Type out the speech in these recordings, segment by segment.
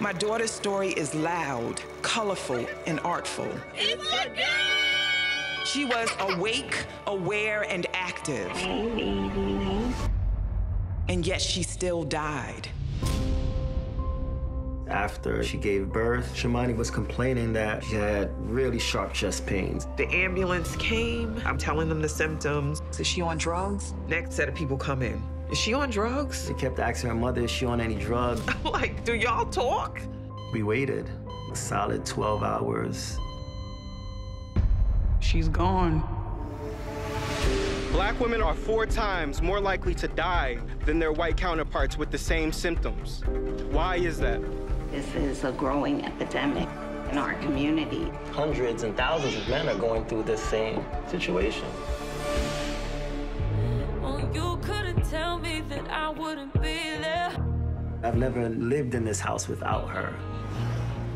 My daughter's story is loud, colorful, and artful. It's a girl! She was awake, aware, and active. And yet she still died. After she gave birth, Shamony was complaining that she had really sharp chest pains. The ambulance came. I'm telling them the symptoms. Is she on drugs? Next set of people come in. Is she on drugs? They kept asking her mother, is she on any drugs? Like, do y'all talk? We waited a solid 12 hours. She's gone. Black women are four times more likely to die than their white counterparts with the same symptoms. Why is that? This is a growing epidemic in our community. Hundreds and thousands of men are going through this same situation. You couldn't tell me that I wouldn't be there. I've never lived in this house without her.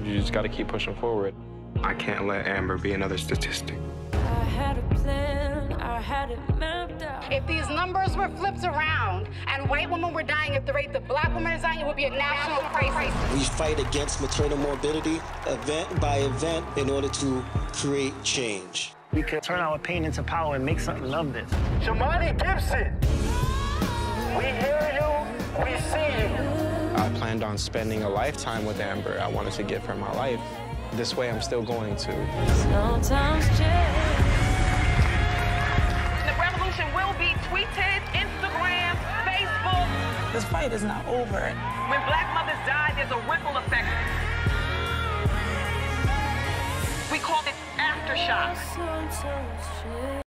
You just got to keep pushing forward. I can't let Amber be another statistic. I had a plan, I had it mapped out. If these numbers were flipped around and white women were dying at the rate that black women are dying, it would be a national crisis. We fight against maternal morbidity event by event in order to create change. We could turn our pain into power and make something of this. Shamony Gibson! We hear you, we see you. I planned on spending a lifetime with Amber. I wanted to give her my life. This way, I'm still going to. Sometimes change. The revolution will be tweeted, Instagram, Facebook. This fight is not over. When black mothers die, there's a ripple effect. We called it aftershocks. Sometimes change.